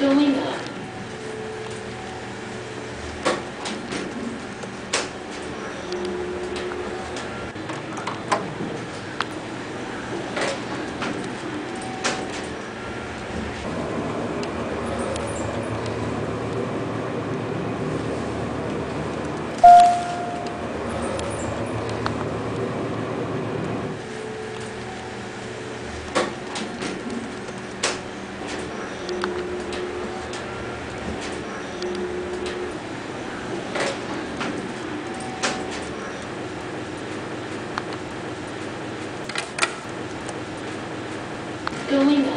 going up Going